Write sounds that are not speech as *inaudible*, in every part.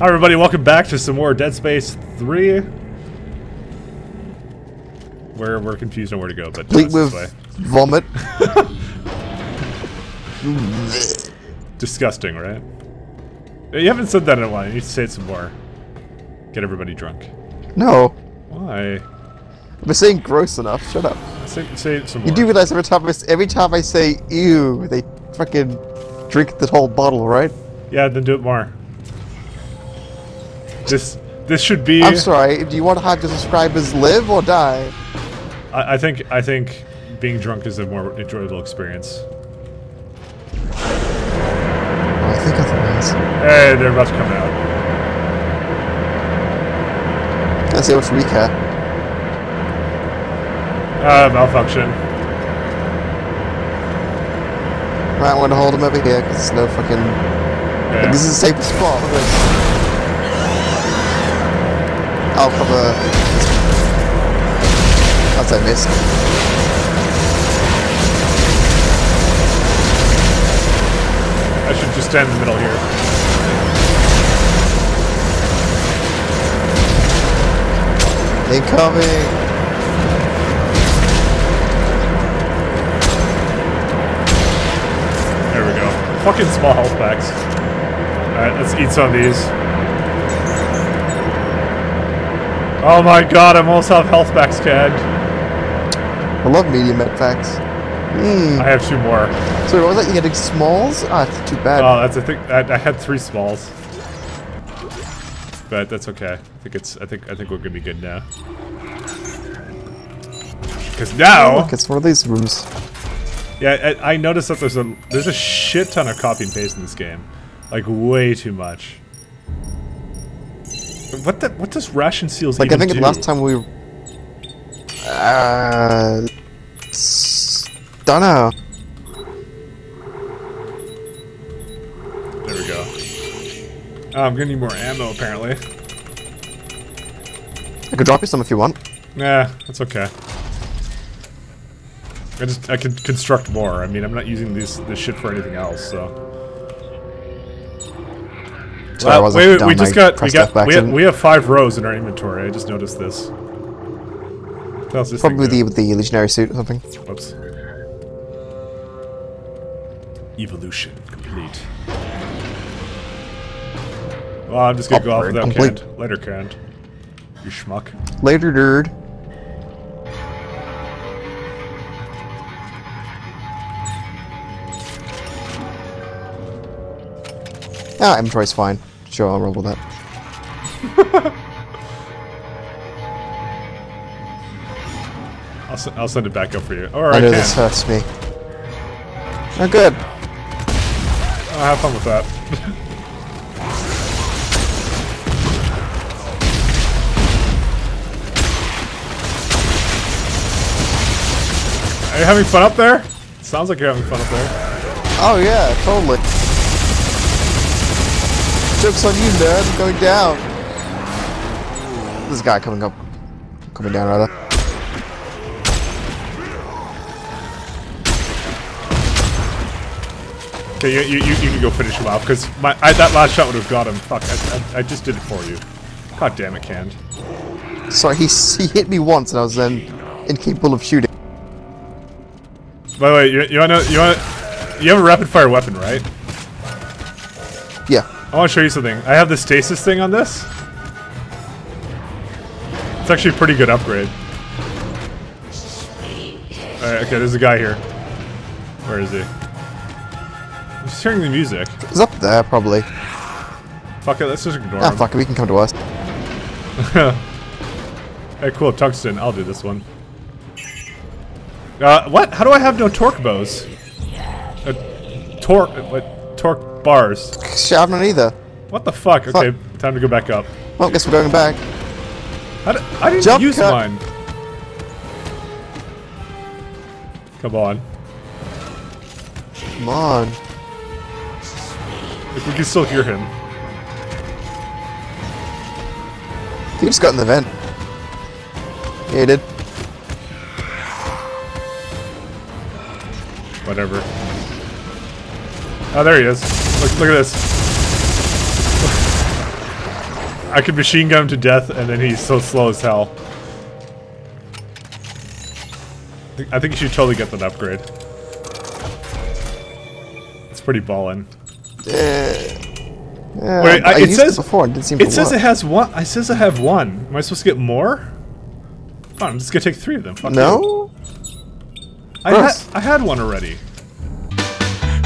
Hi everybody, welcome back to some more Dead Space 3. We're, we're confused on where to go, but Complete with this way. vomit. *laughs* Disgusting, right? You haven't said that in a while, you need to say it some more. Get everybody drunk. no. Why? We're saying gross enough. Shut up. Say, say it some more. You do realize every time I, every time I say ew, they fucking drink the whole bottle, right? Yeah, then do it more. This this should be I'm sorry. Do you want to have your subscribers live or die? I, I think I think being drunk is a more enjoyable experience. I think otherwise. Hey, they're about to come out. Let's see what we care. Uh, malfunction. Right, I'm gonna hold him over here because there's no fucking. Yeah. This is the safest spot. This. I'll cover. That's I missed. I should just stand in the middle here. Incoming. There we go. Fucking small health packs. Alright, let's eat some of these. Oh my god, I almost have health packs, Cad. I love medium med packs. Hmm. I have two more. Sorry, what was that? You getting smalls? Ah, it's too bad. Oh, that's I think I, I had three smalls. But that's okay. I think it's I think I think we're gonna be good now. Because Oh, now, look, it's one of these rooms. yeah, I, I noticed that there's a there's a shit ton of copy and paste in this game, like way too much. What the what does ration seals Like, I think do? the last time we. Uh. Don't know. There we go. Oh, I'm gonna need more ammo apparently. I could drop you some if you want. Nah, that's okay. I just I can construct more. I mean, I'm not using this this shit for anything else. So. Sorry, I wasn't wait, wait, we just got we got, we have, we have five rows in our inventory. I just noticed this. This Probably the with the legionary suit or something. Whoops. Evolution complete. Well, I'm just gonna go off without complete. canned. Later canned. You schmuck. Later, nerd. Ah, inventory's fine. Sure, I'll roll with that. I'll, s- I'll send it back up for you. Or I, I know can. this hurts me. Oh, good. I'll have fun with that. *laughs* Are you having fun up there? Sounds like you're having fun up there. Oh yeah, totally. Joke's on you, man. I'm going down. This guy coming up. Coming down, rather. Okay, you, you, you, you can go finish him off, because my I, that last shot would have got him. Fuck, I, I, I just did it for you. God damn it, Canned. Sorry, he, *laughs* he hit me once and I was then incapable of shooting. By the way, you, you wanna, you wanna, you have a rapid fire weapon, right? I want to show you something. I have the stasis thing on this. It's actually a pretty good upgrade. Alright, okay, there's a guy here. Where is he? I'm just hearing the music. It's up there, probably. Fuck it, let's just ignore Ah, him. fuck it, we can come to us. *laughs* Hey, cool, tungsten. I'll do this one. Uh, what? How do I have no torque bows? Uh, torque, what? Torque bars. Shit, I'm not either. What the fuck? Okay, time to go back up. Well, guess we're going back. I didn't Jump use cut. mine. Come on. Come on. If we can still hear him. He just got in the vent. Yeah, he did. Whatever. Oh, there he is. Look, look at this. I could machine gun him to death, and then he's so slow as hell. I think- I you should totally get that upgrade. It's pretty ballin'. Yeah, Wait, I, I- I it used says- it before it didn't seem It says work. it has one. It says I have one. Am I supposed to get more? On, I'm just gonna take three of them. Fuck you. No? I had, I had one already.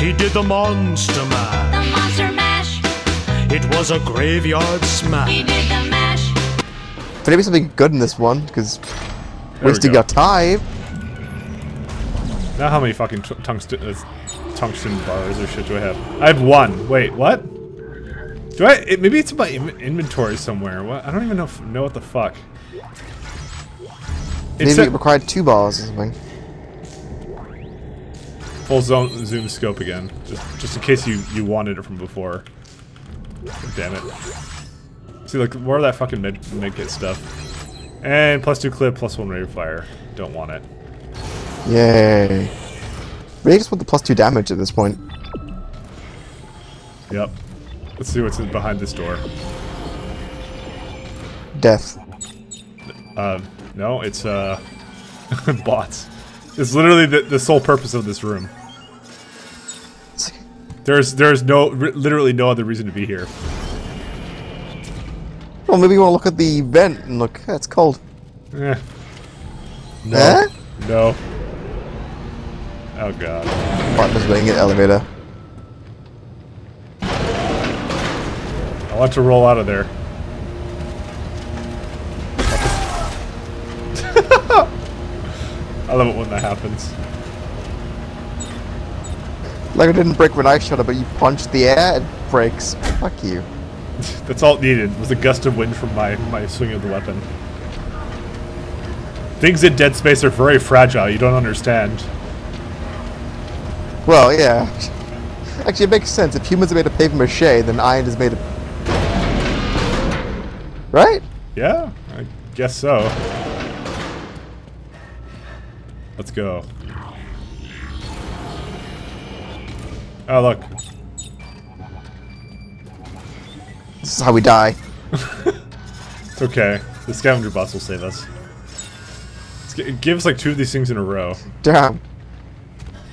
He did the Monster Mash. The monster mash. It was a graveyard smash. He smash. did the mash. Maybe something good in this one, because we wasting go. your time. Now how many fucking t- tungsten uh, tungsten bars or shit do I have? I have one. Wait, what? Do I? It, maybe it's in my Im inventory somewhere. What? I don't even know know what the fuck. It Maybe it required two bars or something. Full zone zoom scope again, just just in case you you wanted it from before. Damn it. See, like more of that fucking mid medkit stuff. And plus two clip, plus one rate of fire. Don't want it. Yay. Really just want the plus two damage at this point. Yep. Let's see what's behind this door. Death. Uh, no, it's uh, *laughs* bots. It's literally the, the sole purpose of this room. There's there's no literally no other reason to be here. Well, maybe you want to look at the vent and look. Yeah, it's cold. Eh. No. Eh? No. Oh god. Partner's waiting in elevator. I want to roll out of there. I love it when that happens. Like I didn't break when I shot it, but you punched the air, it breaks. Fuck you. *laughs* That's all it needed was a gust of wind from my my swing of the weapon. Things in Dead Space are very fragile. You don't understand. Well, yeah. Actually, it makes sense. If humans are made of paper mache, then iron is made of. Right? Yeah, I guess so. Let's go. Oh look, This is how we die. *laughs* it's okay. The scavenger boss will save us. Let's g- give us like two of these things in a row. Damn.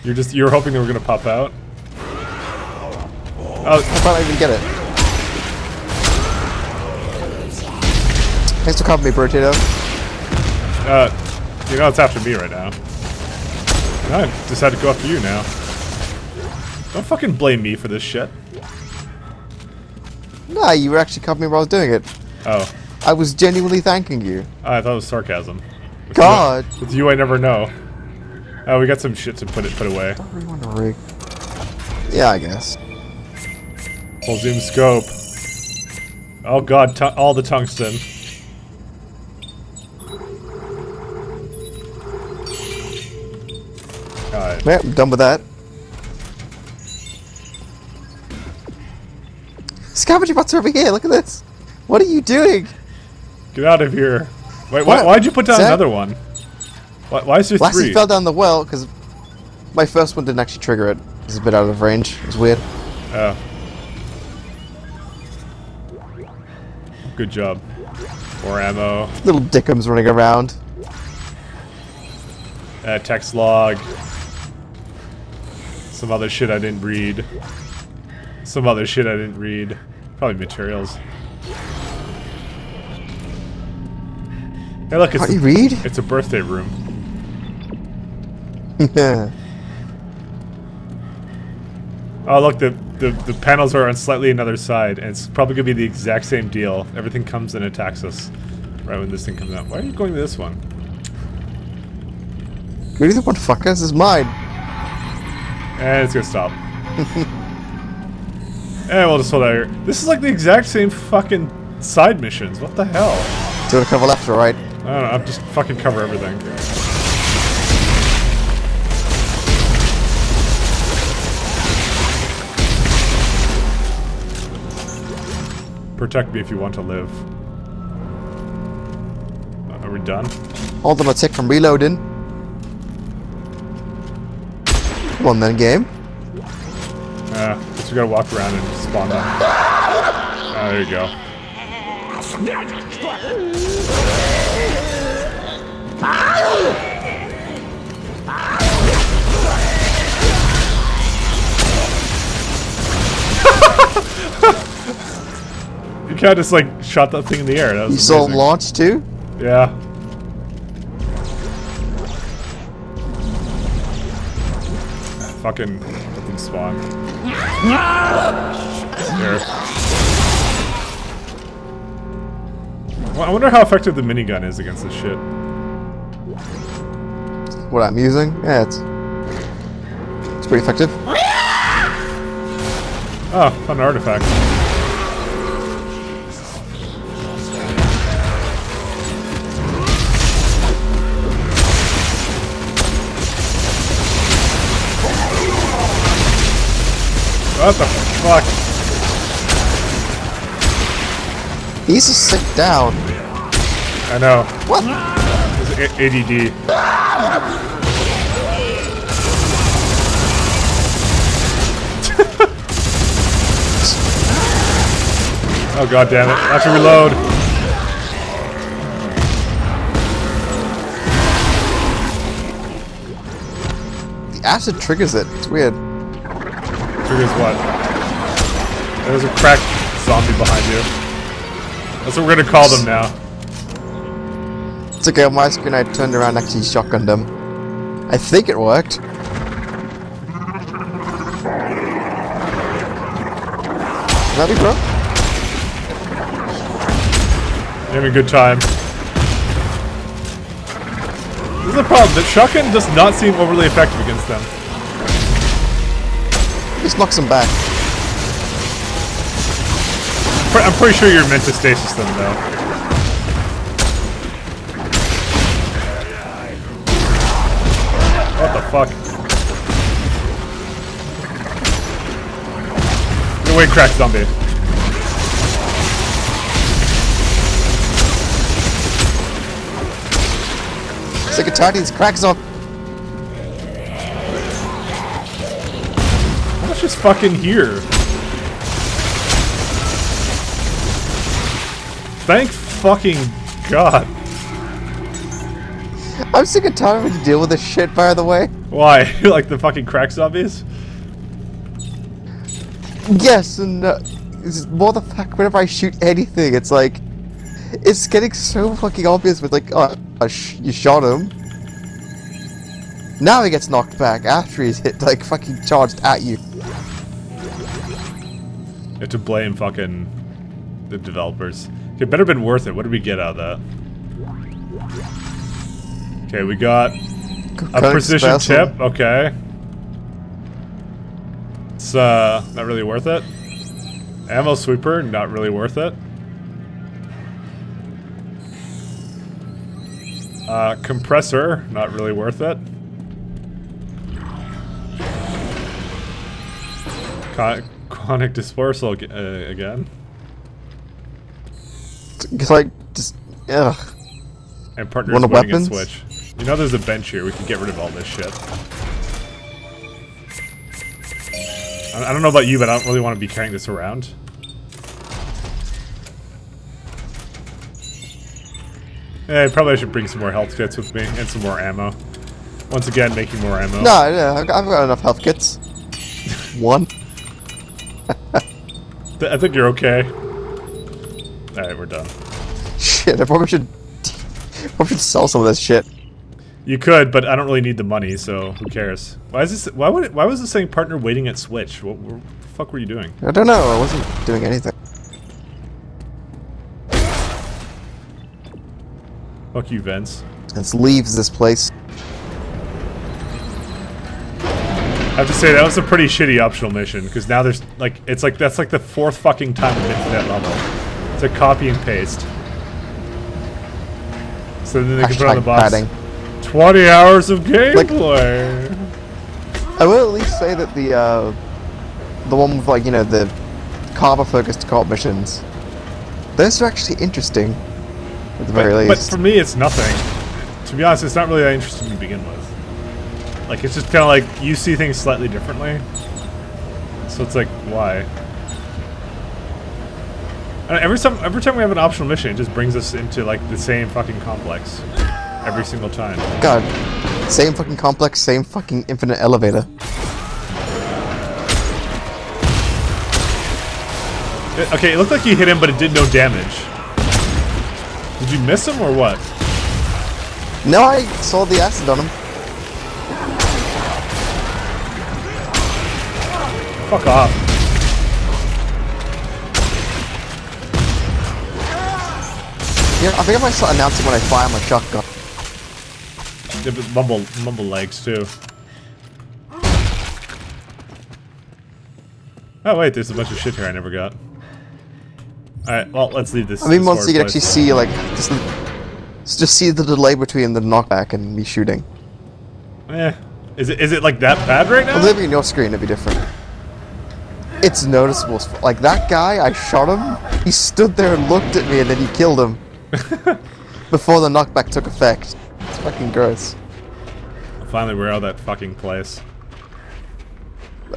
You're just you're hoping they were gonna pop out. Oh, I can't even get it. Thanks for covering me, Burrito. uh, you know it's after me right now. I decided to go after you now. Don't fucking blame me for this shit. No, you were actually covering me while I was doing it. Oh, I was genuinely thanking you. I thought it was sarcasm. With God. You, with you, I never know. Oh, we got some shit to put it put away. I want to rig. Yeah, I guess. Full zoom scope. Oh god, all the tungsten. Yeah, I'm done with that. Scavenger bots are over here. Look at this. What are you doing? Get out of here. Wait, why, why'd you put down Zach? another one? Why, why is there Last three? fell down the well because my first one didn't actually trigger it. It was a bit out of range. It was weird. Oh. Good job. More ammo. Little dickums running around. Uh, text log. Some other shit I didn't read. Some other shit I didn't read. Probably materials. Hey, look, it's Can't you a, read? it's a birthday room. yeah. Oh, look, the, the, the panels are on slightly another side, and it's probably going to be the exact same deal. Everything comes and attacks us right when this thing comes out. Why are you going to this one? Really, the one fucker? This is mine. And it's going to stop. and *laughs* eh, we'll just hold out here. This is like the exact same fucking side missions. What the hell? Do you want to cover left or right? I don't know, I'm just fucking cover everything. Protect me if you want to live. Are we done? Hold on a tick from reloading. Come on then, game. Uh, guess we gotta walk around and spawn them. Ah, there you go. *laughs* You can't just like shot that thing in the air. That was You saw amazing. launch too? Yeah. Fucking fucking spawn. There. Well, I wonder how effective the minigun is against this shit. What I'm using? Yeah, it's it's pretty effective. Oh, fun artifact. What the fuck? He's just sick down. I know. What? It's ADD. *laughs* oh god damn it. I have to reload. The acid triggers it. It's weird. Triggers what? There's a cracked zombie behind you. That's what we're gonna call them now. It's okay, on my screen I turned around and actually shotgunned them. I think it worked. Is that me, bro? You're having a good time. This is the problem, that shotgun does not seem overly effective against them. Just knocks him back. I'm pretty sure you're meant to stasis them though. What the fuck? Get away, crack zombie. Sick and tired, these cracks fucking here. Thank fucking god. I'm sick and tired of having to deal with this shit, by the way. Why? *laughs* like the fucking crack zombies? Yes, and uh, more the fact whenever I shoot anything, it's like it's getting so fucking obvious with like, oh, uh, sh- you shot him. Now he gets knocked back after he's hit, like fucking charged at you. You have to blame fucking the developers. It better been worth it. What did we get out of that? Okay, we got a precision tip. Okay. It's uh not really worth it. Ammo sweeper, not really worth it. Uh, compressor, not really worth it. Con conic dispersal uh, again. It's like just ugh. And partners winning a weapons? switch. You know there's a bench here. We can get rid of all this shit. I don't know about you, but I don't really want to be carrying this around. Yeah, probably I should bring some more health kits with me and some more ammo. Once again, making more ammo. No, no, I've got enough health kits. *laughs* One. I think you're okay. Alright, we're done. Shit, I probably should probably should sell some of this shit. You could, but I don't really need the money, so who cares? Why is this? Why would? It, why was this saying partner waiting at Switch? What, what the fuck were you doing? I don't know. I wasn't doing anything. Fuck you, Vince. Let's leave this place. I have to say that was a pretty shitty optional mission because now there's like it's like that's like the fourth fucking time we've been to that level. It's a copy and paste. So then they can put on the box. padding. Twenty hours of gameplay. I will at least say that the uh, the one with like you know the carver focused co-op missions, those are actually interesting. At the very but, but least. for me, it's nothing. To be honest, it's not really that interesting to begin with. Like it's just kind of like you see things slightly differently. So it's like why? And every time, every time we have an optional mission, it just brings us into like the same fucking complex every single time. God. Same fucking complex, same fucking infinite elevator. It- okay, it looked like you hit him, but it did no damage. Did you miss him or what? No, I saw the acid on him. Fuck off. Yeah, I think I might start announcing when I fire my shotgun. Yeah, but mumble, mumble legs too. Oh wait, there's a bunch of shit here I never got. Alright, well, let's leave this. I mean, once you can actually see, like, just, just see the delay between the knockback and me shooting. Eh. Is it is it like that bad right If now? living in your screen, it'd be different. It's noticeable. Like, that guy, I shot him, he stood there and looked at me, and then he killed him. *laughs* before the knockback took effect. It's fucking gross. Finally, we're out of that fucking place.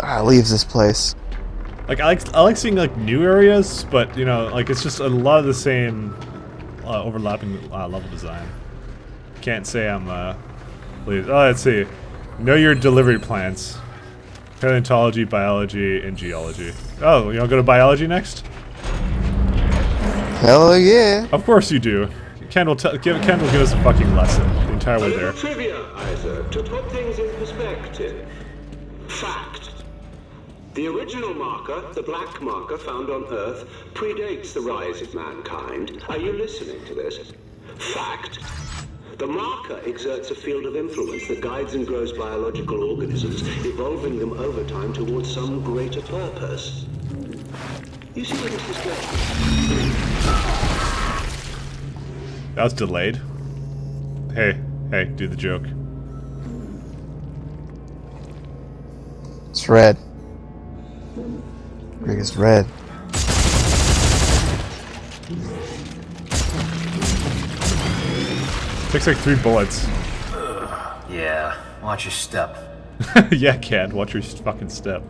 Ah, leaves this place. Like I like I like seeing like new areas, but you know, like it's just a lot of the same uh, overlapping uh, level design. Can't say I'm uh. Please. Oh, let's see. Know your delivery plans. Paleontology, biology, and geology. Oh, you want to go to biology next? Hell yeah. Of course you do. Ken will, tell give, Ken will give us a fucking lesson the entire way there. trivia, Isaac, to put things in perspective. Fact. The original marker, the black marker found on Earth, predates the rise of mankind. Are you listening to this? Fact. The marker exerts a field of influence that guides and grows biological organisms, evolving them over time towards some greater purpose. You see where this is going? That was delayed. Hey, hey, do the joke. It's red. Rig is red. Takes like three bullets. Yeah, watch your step. *laughs* yeah, Ken, watch your fucking step.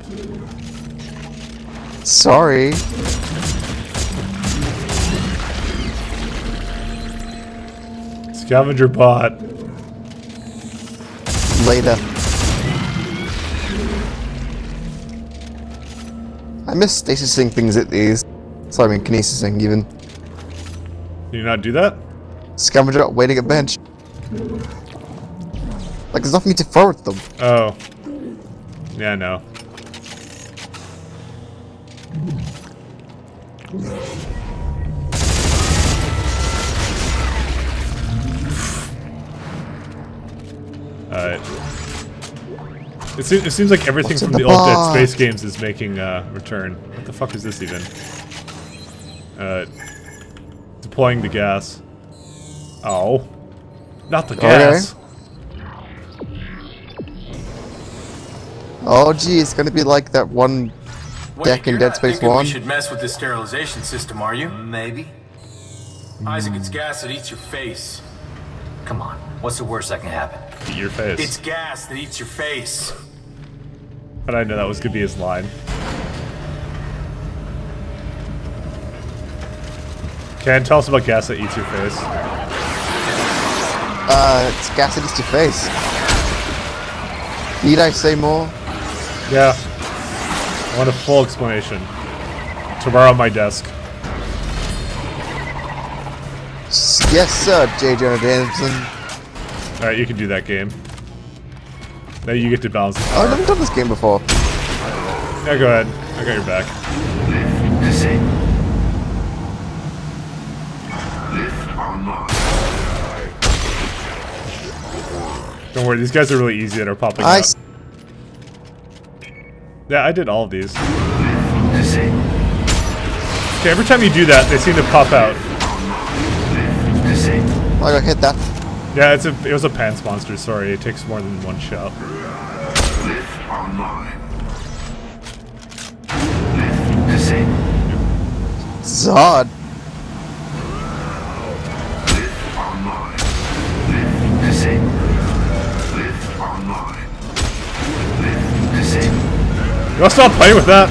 Sorry. Scavenger bot. Later. I miss stasising things at these. Sorry, I mean kinesising even. Can you not do that? Scavenger waiting at bench. Like there's nothing to throw at them. Oh. Yeah, no. Alright. It, se it seems like everything What's from the, the old Dead? Space games is making a return. What the fuck is this even? Uh, deploying the gas. Oh. Not the gas. Oh gee, it's gonna be like that one Wait, deck in you're Dead not Space thinking 1. We should mess with the sterilization system, are you? Maybe. Isaac, it's gas that eats your face. Come on. What's the worst that can happen? Eat your face. It's gas that eats your face. But I know that was gonna be his line. Ken, tell us about gas that eats your face. Uh, it's gas that eats your face. Need I say more? Yeah. I want a full explanation. Tomorrow on my desk. S- Yes, sir, J. Jonah Jameson. Alright, you can do that game. Now you get to balance the Oh, I've never done this game before. Yeah, go ahead. I got your back. Don't worry, these guys are really easy that are popping I up. Yeah, I did all of these. Okay, every time you do that, they seem to pop out. I got hit that. Yeah, it's a it was a pants monster. Sorry, it takes more than one shot. Zod. You want to stop playing with that?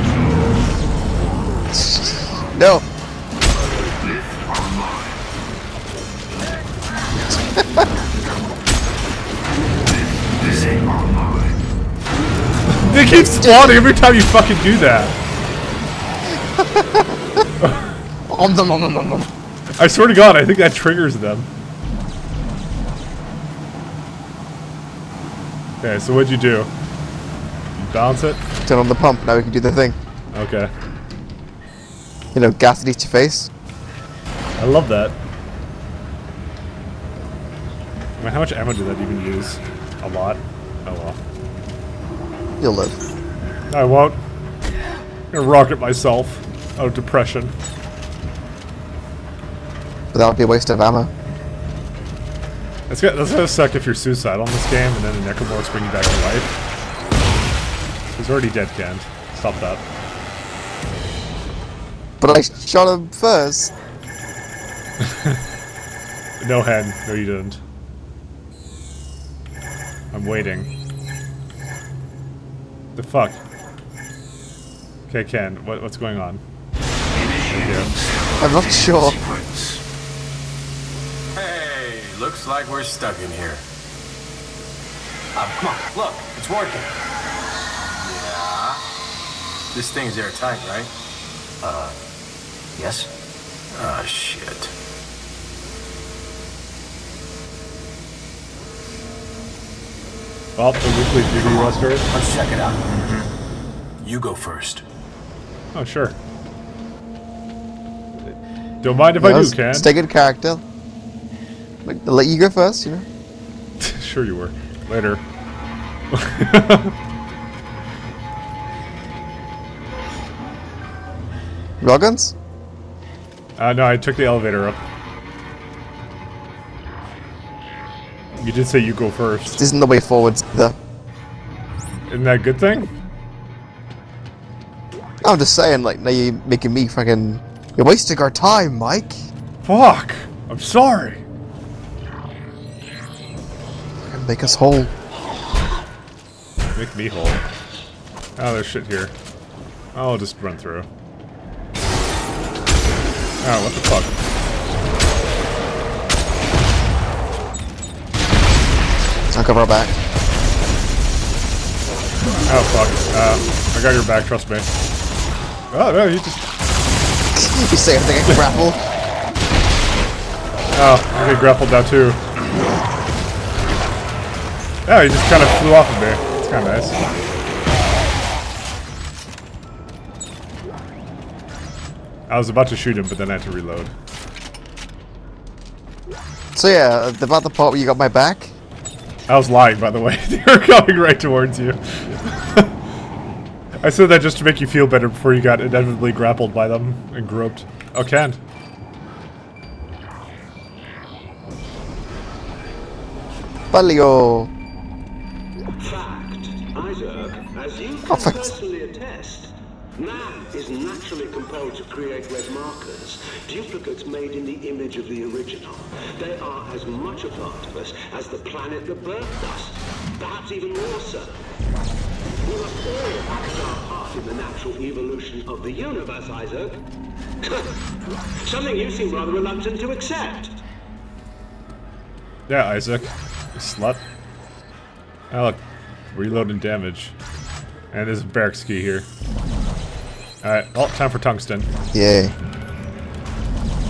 No. *laughs* they keep spawning every time you fucking do that. I swear to god, I think that triggers them. Okay, so what'd you do? Balance it? Turn on the pump. Now we can do the thing. Okay. You know, gas it each your face. I love that. I mean, how much ammo did that even use? A lot? Oh well. You'll live. I won't. I'm gonna rocket myself out of depression. But that would be a waste of ammo. That's gonna, that's gonna suck if you're suicidal in this game and then the Necromorphs bring you back to life. He's already dead, Kent. Stop that. But I shot him first. *laughs* No, Hen. No, you didn't. I'm waiting. The fuck? Okay, Ken, what, what's going on? I'm not sure. Hey, looks like we're stuck in here. Uh, come on, look, it's working. Yeah. This thing is airtight, right? Uh, yes? Ah, shit. Well, the weekly duty roster. Let's check it out. You go first. Oh, sure. Don't mind if I Let's do, Ken. Stay good character. Like, I'll let you go first, you know. *laughs* sure you were. Later. *laughs* Roggins? Uh, no, I took the elevator up. You did say you go first. This isn't the way forward, either. Isn't that a good thing? I'm just saying, like, now you're making me fucking... You're wasting our time, Mike. Fuck! I'm sorry! Make us whole. Make me whole. Oh, there's shit here. I'll just run through. Oh, what the fuck? I'll cover our back. Oh, fuck. Uh, I got your back, trust me. Oh, no, you just... *laughs* you say everything I can grapple. Oh, I get grappled now, too. Oh, he just kind of flew off of me. It's kind of nice. I was about to shoot him, but then I had to reload. So yeah, about the part where you got my back. I was lying, by the way. *laughs* they were coming right towards you. *laughs* I said that just to make you feel better before you got inevitably grappled by them and groped. Oh, Ken. Balio. Fact, Isaac, as you Oh, can fact. personally attest, man is naturally compelled to create red markers, duplicates made in the image of the original. They are as much a part of us as the planet that birthed us, perhaps even more so. We must all act our part in the natural evolution of the universe, Isaac. *laughs* Something you seem rather reluctant to accept. Yeah, Isaac. You slut. Oh, look. Reloading damage. And there's a barracks key here. Alright, well, time for tungsten. Yay.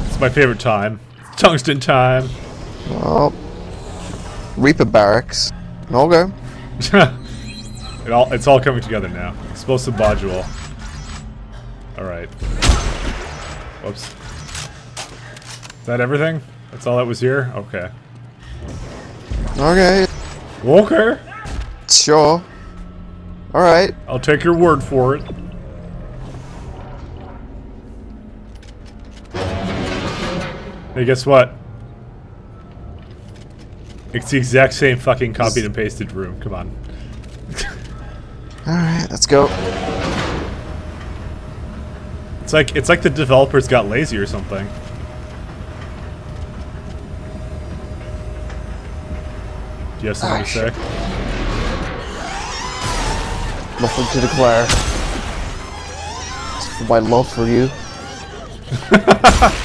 It's my favorite time. Tungsten time! Oh. Reaper barracks. Okay. *laughs* it all, it's all coming together now. Explosive module. Alright. Whoops. Is that everything? That's all that was here? Okay. Okay. Okay. Sure. Alright. I'll take your word for it. Hey, guess what? It's the exact same fucking copied and pasted room. Come on. Alright, let's go. It's like it's like the developers got lazy or something. Do you have something Ah, to say? Nothing to declare. It's my love for you. *laughs*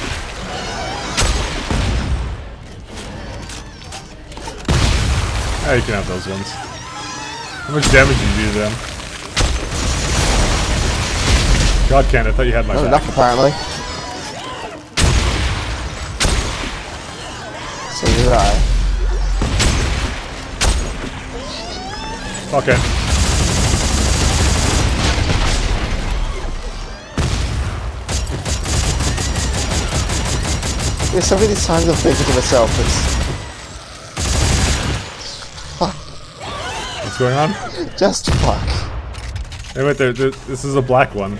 Ah, you can have those ones. How much damage did you do to them? God, Ken, I thought you had my Not back. enough, apparently. So did I. Okay. There's so many times I'm thinking to myself, it's going on? *laughs* just fuck. Hey, wait, there, there, this is a black one.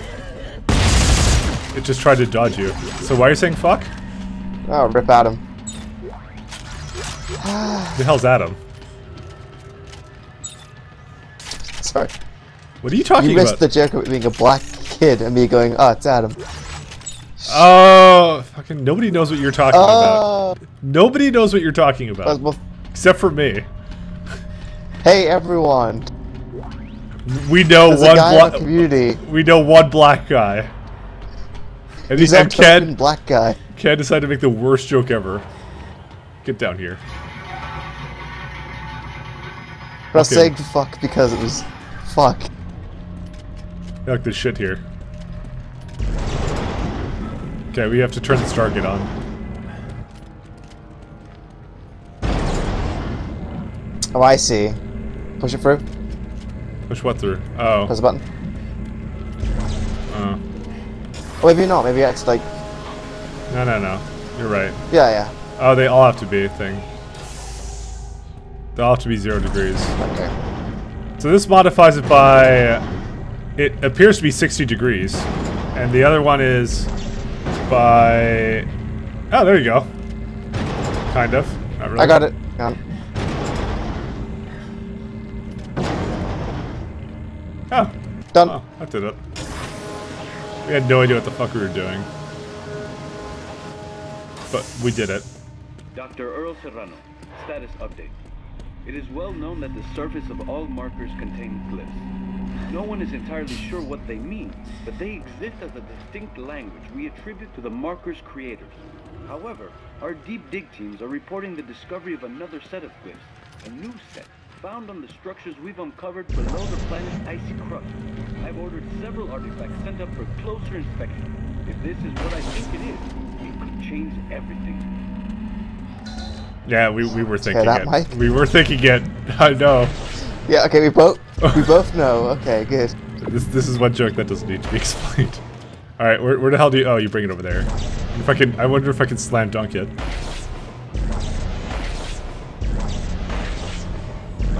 It just tried to dodge you. So why are you saying fuck? Oh, rip Adam. *sighs* The hell's Adam? Sorry. What are you talking about? You missed about? the joke of being a black kid and me going, oh, it's Adam. Oh, fucking nobody knows what you're talking about. Oh, Nobody knows what you're talking about. Except for me. Hey everyone. We know There's one guy in the black community. we know one black guy. And, He's and Ken, black guy. Ken decided to make the worst joke ever. Get down here. But I was saying fuck because it was fuck. I this shit here. Okay, we have to turn the Stargate on. Oh, I see. Push it through. Push what through? Oh. Press the button. uh, Or maybe not. Maybe it's like, no, no, no. You're right. yeah, yeah. Oh, they all have to be a thing. They all have to be zero degrees. Okay. So this modifies it by... It appears to be 60 degrees. And the other one is by... Oh, there you go. Kind of. Really. I got it. Got it. Oh. Done. Oh, that did it. We had no idea what the fuck we were doing. But we did it. Dr. Earl Serrano, status update. It is well known that the surface of all markers contain glyphs. No one is entirely sure what they mean, but they exist as a distinct language we attribute to the marker's creators. However, our deep dig teams are reporting the discovery of another set of glyphs, a new set, found on the structures we've uncovered below the planet's icy crust. I've ordered several artifacts sent up for closer inspection. If this is what I think it is, it could change everything. Yeah, we, we were thinking that, it. Mike? We were thinking it. *laughs* I know. Yeah. Okay. We both. we both know. Okay. Good. This this is one joke that doesn't need to be *laughs* explained. All right, where, where the hell do you? Oh, you bring it over there. If I can, I wonder if I can slam dunk it.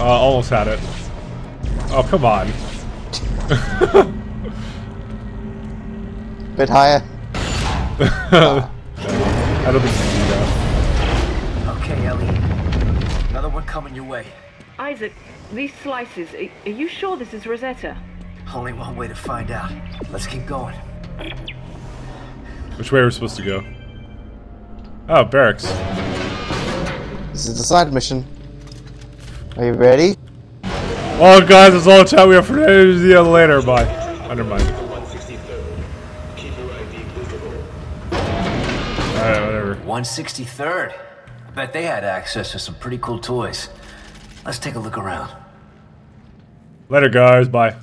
Uh, almost had it. Oh, come on. Bit higher. *laughs* I don't think you can do that. Okay, Ellie. Another one coming your way. Isaac, these slices, are, are you sure this is Rosetta? Only one way to find out. Let's keep going. Which way are we supposed to go? Oh, barracks. This is the side mission. Are you ready? Well, guys, that's all the time we have for today. See you later. Bye. Never mind. 163rd. Keep your ID visible. Alright, whatever. 163rd. I bet they had access to some pretty cool toys. Let's take a look around. Later, guys. Bye.